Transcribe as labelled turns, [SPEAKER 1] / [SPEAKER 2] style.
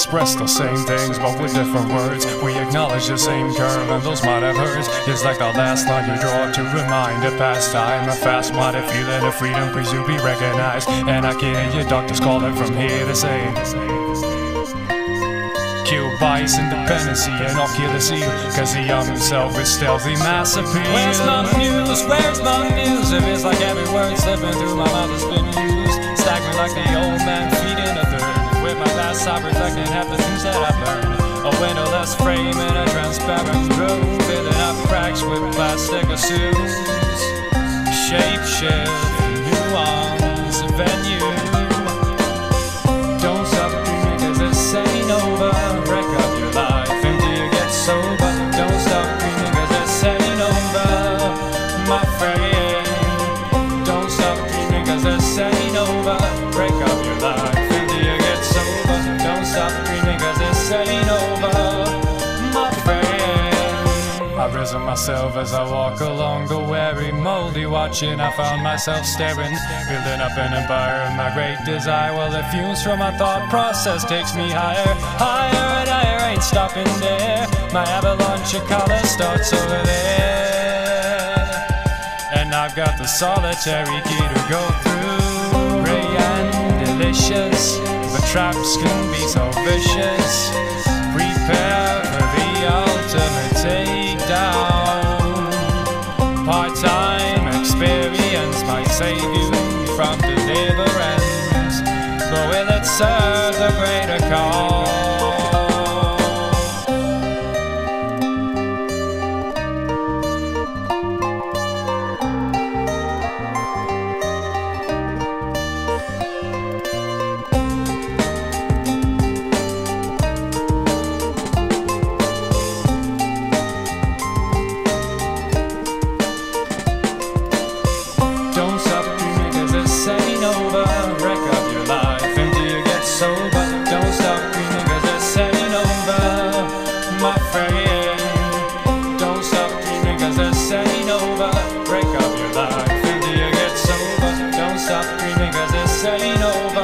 [SPEAKER 1] express the same things, but with different words. We acknowledge the same curve, and those might have hurts. It's like the last line you draw to remind a past time. A fast minded feeling of freedom, please you be recognized. And I can hear your doctors calling from here to say. Kill bias, and I'll kill the. Cause the young himself is stealthy mass appeal.
[SPEAKER 2] Where's my muse? Where's my muse? If it's like every word slipping through my mouth has been used. Like the old man I reflecting half the things that I've learned. A windowless frame in a transparent room. Filling up cracks with plastic assumes. Shape shift, nuance, venue.
[SPEAKER 1] Myself as I walk along the weary, moldy watching. I found myself staring, building up an empire of my great desire. Well, the fumes from my thought process takes me higher, higher and higher. Ain't stopping there. My avalanche of color starts over there, and I've got the solitary key to go through. Ray and delicious, but traps can be so vicious. Will turning over.